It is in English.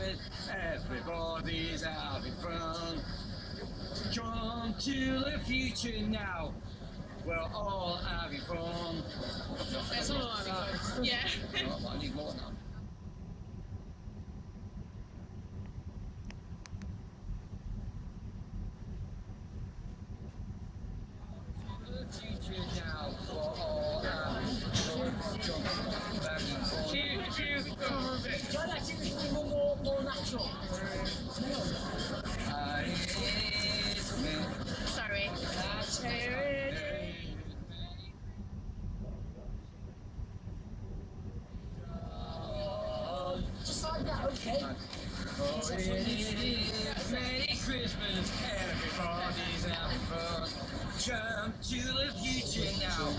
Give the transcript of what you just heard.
Everybody's having fun. Jump to the future now. We're all having fun. That's all fun. Yeah. Sorry. Just like that, okay? Merry Christmas. Jump to the future now,